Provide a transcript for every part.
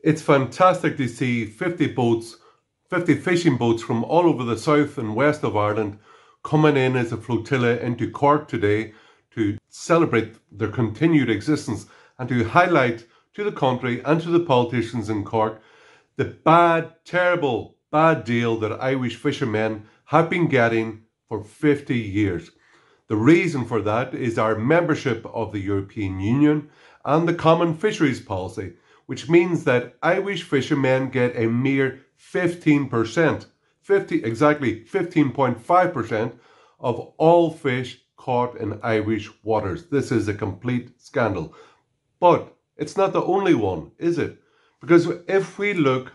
It's fantastic to see 50 boats, 50 fishing boats from all over the south and west of Ireland coming in as a flotilla into Cork today to celebrate their continued existence and to highlight to the country and to the politicians in Cork the bad, terrible, bad deal that Irish fishermen have been getting for 50 years. The reason for that is our membership of the European Union and the Common Fisheries Policy, which means that Irish fishermen get a mere 15%, 50, exactly 15.5% of all fish caught in Irish waters. This is a complete scandal. But it's not the only one, is it? Because if we look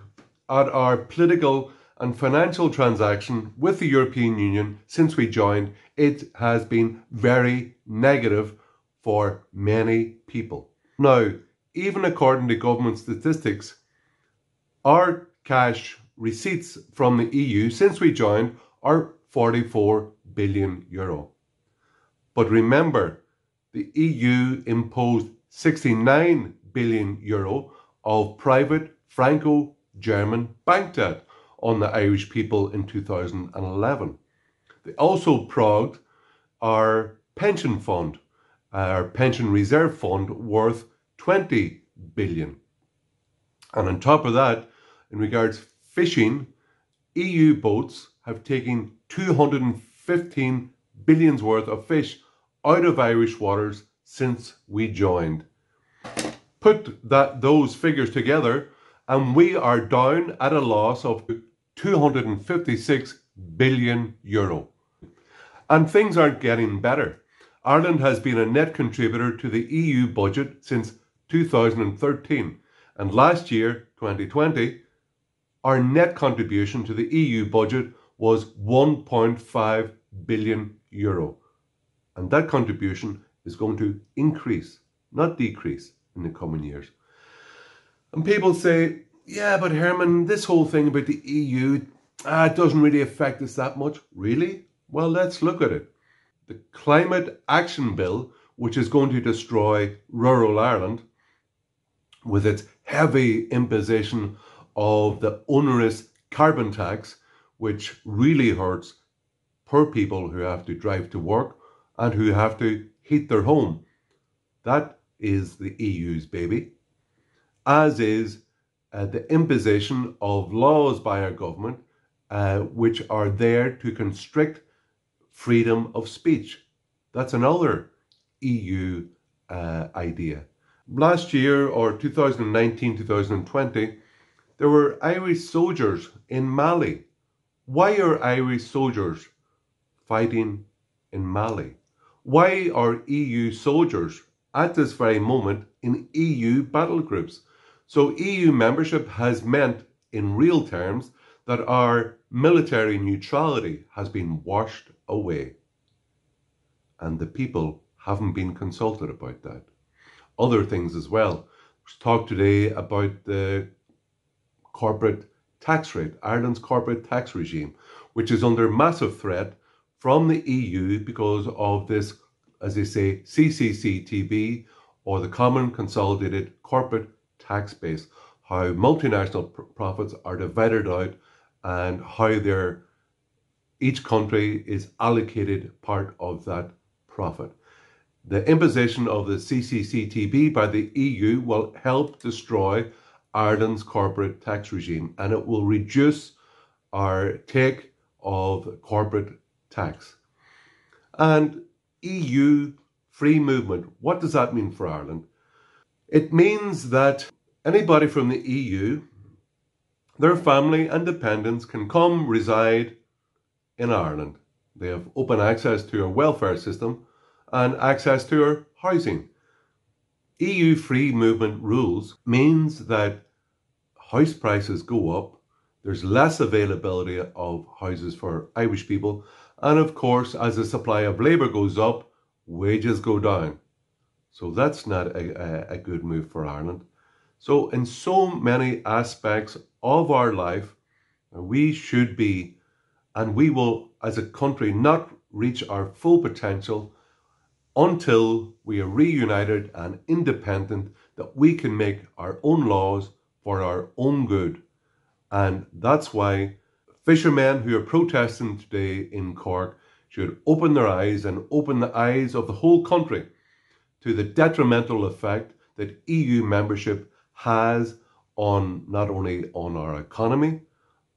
at our political and financial transaction with the European Union since we joined, it has been very negative for many people. Now, even according to government statistics, our cash receipts from the EU since we joined are 44 billion euro. But remember, the EU imposed 69 billion euro of private Franco German bank debt on the Irish people in 2011. They also progged our pension fund, our pension reserve fund worth 20 billion. And on top of that, in regards fishing, EU boats have taken 215 billions worth of fish out of Irish waters since we joined. Put that those figures together and we are down at a loss of 256 billion euro. And things aren't getting better. Ireland has been a net contributor to the EU budget since 2013 and last year 2020 our net contribution to the EU budget was 1.5 billion euro. And that contribution is going to increase, not decrease, in the coming years. And people say, yeah, but Hermann, this whole thing about the EU, ah, it doesn't really affect us that much. Really? Well, let's look at it. The Climate Action Bill, which is going to destroy rural Ireland with its heavy imposition of the onerous carbon tax, which really hurts poor people who have to drive to work and who have to heat their home. That is the EU's baby, as is uh, the imposition of laws by our government uh, which are there to constrict freedom of speech. That's another EU uh, idea. Last year, or 2019 2020, there were Irish soldiers in Mali. Why are Irish soldiers fighting in Mali? Why are EU soldiers at this very moment in EU battle groups? So EU membership has meant, in real terms, that our military neutrality has been washed away. And the people haven't been consulted about that. Other things as well. Let's talk today about the corporate tax rate, Ireland's corporate tax regime, which is under massive threat from the EU because of this, as they say, CCCTB or the Common Consolidated Corporate Tax Base, how multinational pr- profits are divided out and how their each country is allocated part of that profit. The imposition of the CCCTB by the EU will help destroy Ireland's corporate tax regime and it will reduce our take of corporate tax. And EU free movement, what does that mean for Ireland? It means that anybody from the EU, their family and dependents can come reside in Ireland. They have open access to our welfare system and access to our housing. EU free movement rules means that house prices go up, there's less availability of houses for Irish people, and of course, as the supply of labour goes up, wages go down. So that's not a, a, a good move for Ireland. So, in so many aspects of our life, we should be, and we will, as a country, not reach our full potential until we are reunited and independent, that we can make our own laws, for our own good. And that's why fishermen who are protesting today in Cork should open their eyes and open the eyes of the whole country to the detrimental effect that EU membership has on not only on our economy,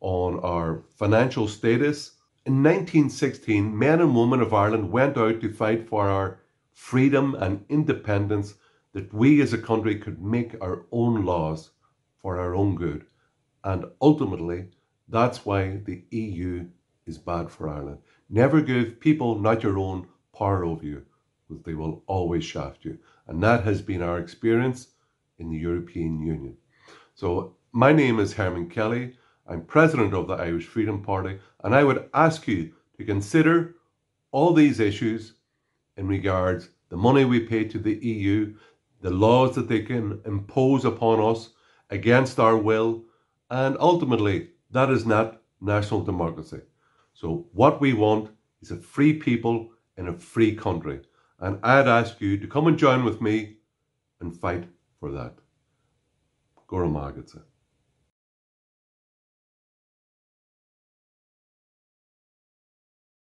on our financial status. In 1916, men and women of Ireland went out to fight for our freedom and independence that we as a country could make our own laws for our own good. And ultimately, that's why the EU is bad for Ireland. Never give people not your own power over you, because they will always shaft you. And that has been our experience in the European Union. So, my name is Hermann Kelly. I'm president of the Irish Freedom Party, and I would ask you to consider all these issues in regards the money we pay to the EU, the laws that they can impose upon us against our will, and ultimately, that is not national democracy. So, what we want is a free people in a free country. And I'd ask you to come and join with me and fight for that. Gora Margaret